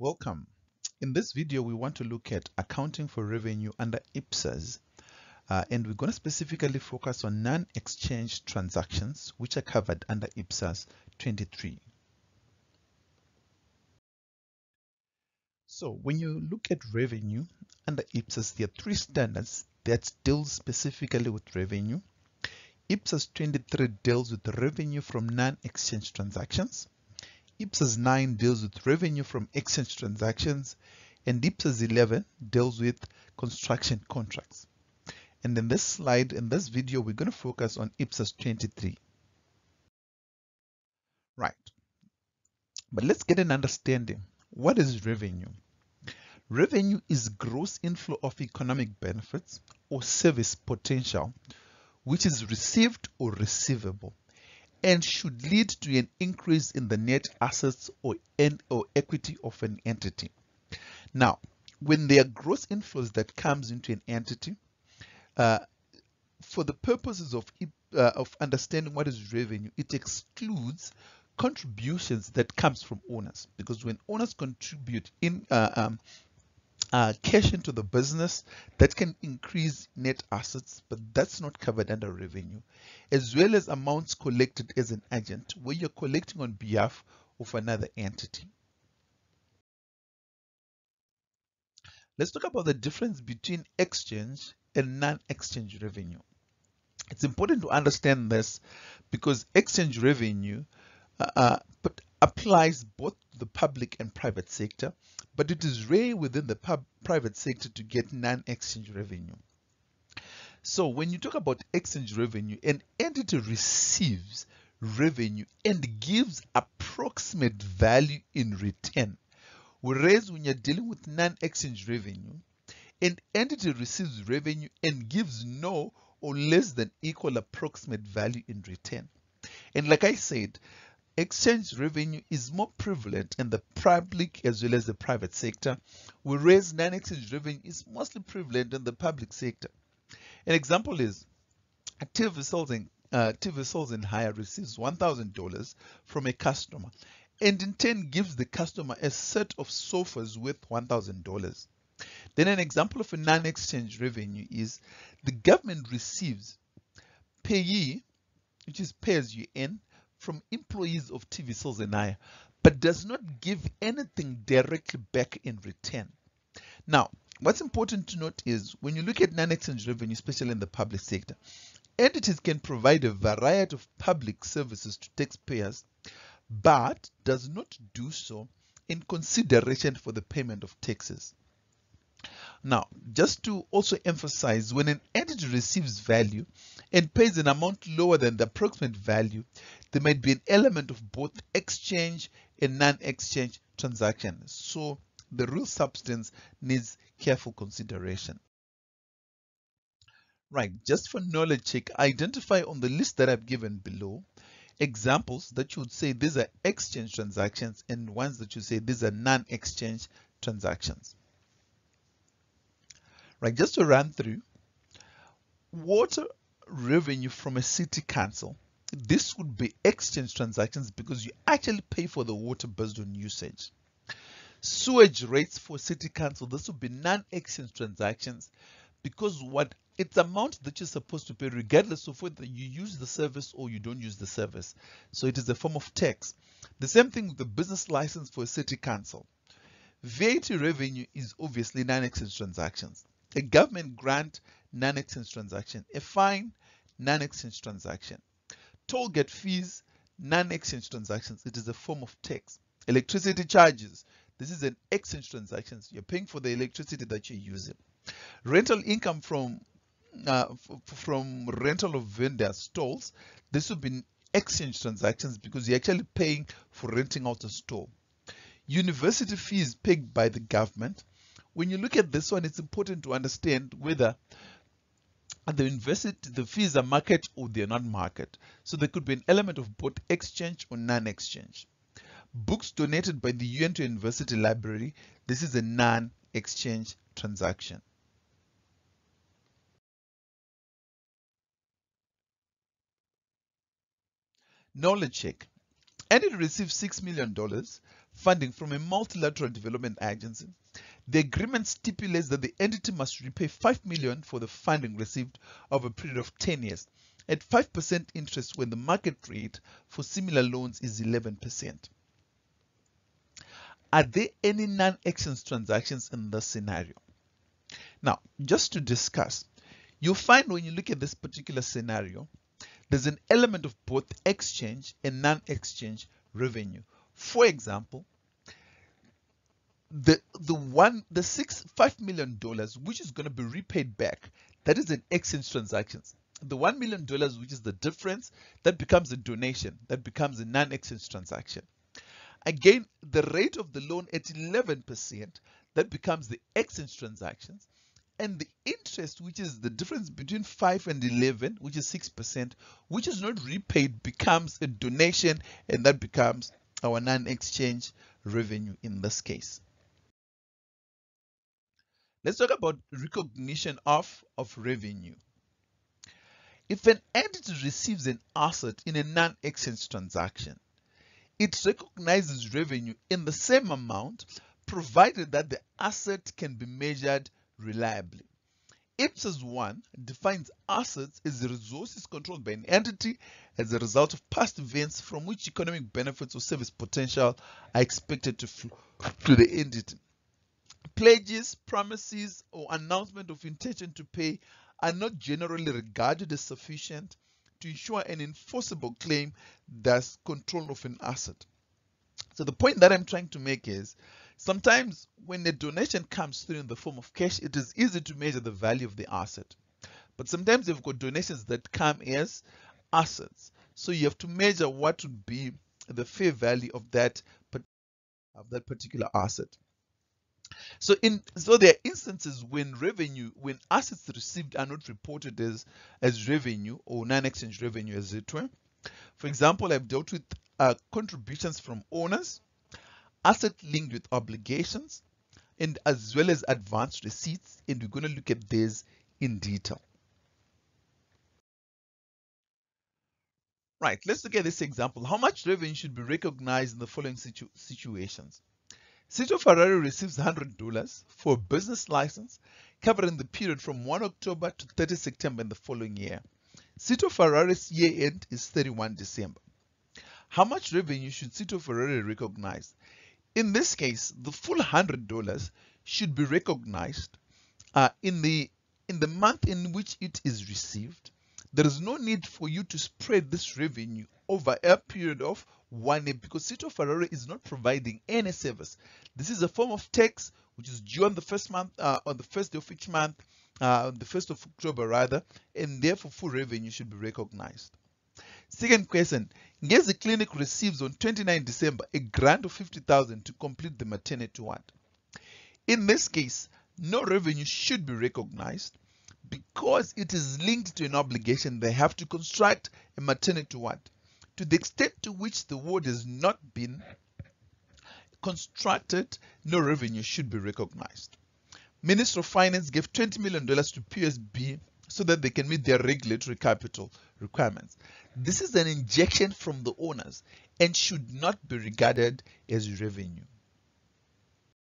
Welcome. In this video, we want to look at accounting for revenue under IPSAS. Uh, and we're going to specifically focus on non-exchange transactions, which are covered under IPSAS 23. So when you look at revenue under IPSAS, there are three standards that deal specifically with revenue. IPSAS 23 deals with revenue from non-exchange transactions. IPSAS 9 deals with revenue from exchange transactions and IPSAS 11 deals with construction contracts. And in this slide, in this video, we're going to focus on IPSAS 23. Right. But let's get an understanding. What is revenue? Revenue is gross inflow of economic benefits or service potential, which is received or receivable and should lead to an increase in the net assets or, or equity of an entity. Now, when there are gross inflows that comes into an entity, uh, for the purposes of, uh, of understanding what is revenue, it excludes contributions that comes from owners because when owners contribute in uh, um, uh, cash into the business that can increase net assets, but that's not covered under revenue, as well as amounts collected as an agent where you're collecting on behalf of another entity. Let's talk about the difference between exchange and non-exchange revenue. It's important to understand this because exchange revenue uh, uh applies both to the public and private sector, but it is rare within the private sector to get non-exchange revenue. So when you talk about exchange revenue, an entity receives revenue and gives approximate value in return. Whereas when you're dealing with non-exchange revenue, an entity receives revenue and gives no or less than equal approximate value in return. And like I said, exchange revenue is more prevalent in the public as well as the private sector, whereas non-exchange revenue is mostly prevalent in the public sector. An example is a TV sales and uh, TV sales and hire receives $1,000 from a customer and in turn gives the customer a set of sofas worth $1,000. Then an example of a non-exchange revenue is the government receives PAYE, which is pay as you earn, from employees of TV Sales and Hire, but does not give anything directly back in return. Now, what's important to note is when you look at non-exchange revenue, especially in the public sector, entities can provide a variety of public services to taxpayers, but does not do so in consideration for the payment of taxes. Now, just to also emphasize, when an entity receives value and pays an amount lower than the approximate value, there might be an element of both exchange and non-exchange transactions. So the real substance needs careful consideration. Right, just for knowledge check, identify on the list that I've given below examples that you would say these are exchange transactions and ones that you say these are non-exchange transactions. Right, just to run through, water revenue from a city council this would be exchange transactions because you actually pay for the water based on usage. Sewage rates for city council, this would be non-exchange transactions because what it's amount that you're supposed to pay regardless of whether you use the service or you don't use the service. So it is a form of tax. The same thing with the business license for a city council. VAT revenue is obviously non-exchange transactions. A government grant, non-exchange transaction. A fine, non-exchange transaction toll gate fees, non-exchange transactions. It is a form of tax. Electricity charges. This is an exchange transaction. You're paying for the electricity that you're using. Rental income from uh, from rental of vendor stalls. This would be exchange transactions because you're actually paying for renting out a stall. University fees paid by the government. When you look at this one, it's important to understand whether the university, the fees are market or they're not market. So there could be an element of both exchange or non-exchange. Books donated by the UN to University Library, this is a non-exchange transaction. Knowledge check. And it received $6 million funding from a multilateral development agency. The agreement stipulates that the entity must repay 5 million for the funding received over a period of 10 years at 5% interest when the market rate for similar loans is 11%. Are there any non-exchange transactions in this scenario? Now, just to discuss, you'll find when you look at this particular scenario, there's an element of both exchange and non-exchange revenue. For example, the the one the six five million dollars which is going to be repaid back that is an exchange transactions the one million dollars which is the difference that becomes a donation that becomes a non-exchange transaction. Again the rate of the loan at 11 percent that becomes the exchange transactions. And the interest which is the difference between 5 and 11 which is 6 percent which is not repaid becomes a donation and that becomes our non-exchange revenue in this case Let's talk about recognition of, of revenue. If an entity receives an asset in a non-exchange transaction, it recognizes revenue in the same amount provided that the asset can be measured reliably. IPSAS 1 defines assets as the resources controlled by an entity as a result of past events from which economic benefits or service potential are expected to flow to the entity. Pledges, promises, or announcement of intention to pay are not generally regarded as sufficient to ensure an enforceable claim thus control of an asset. So the point that I'm trying to make is sometimes when a donation comes through in the form of cash, it is easy to measure the value of the asset. But sometimes you've got donations that come as assets. So you have to measure what would be the fair value of that, of that particular asset. So in so there are instances when revenue, when assets received are not reported as as revenue or non-exchange revenue as it were. For example, I've dealt with uh, contributions from owners, asset linked with obligations, and as well as advanced receipts, and we're going to look at these in detail. Right, let's look at this example. How much revenue should be recognized in the following situ situations? Cito Ferrari receives $100 for a business license covering the period from 1 October to 30 September in the following year. Cito Ferrari's year end is 31 December. How much revenue should Cito Ferrari recognize? In this case, the full $100 should be recognized uh, in the in the month in which it is received. There is no need for you to spread this revenue over a period of one year because Cito Ferrari is not providing any service. This is a form of tax which is due on the first month, uh, on the first day of each month, uh, the first of October rather, and therefore full revenue should be recognized. Second question, Ngezi Clinic receives on 29 December a grant of 50,000 to complete the maternity ward. In this case, no revenue should be recognized because it is linked to an obligation they have to construct a maternity ward to the extent to which the ward has not been constructed, no revenue should be recognized. Minister of Finance gave $20 million to PSB so that they can meet their regulatory capital requirements. This is an injection from the owners and should not be regarded as revenue.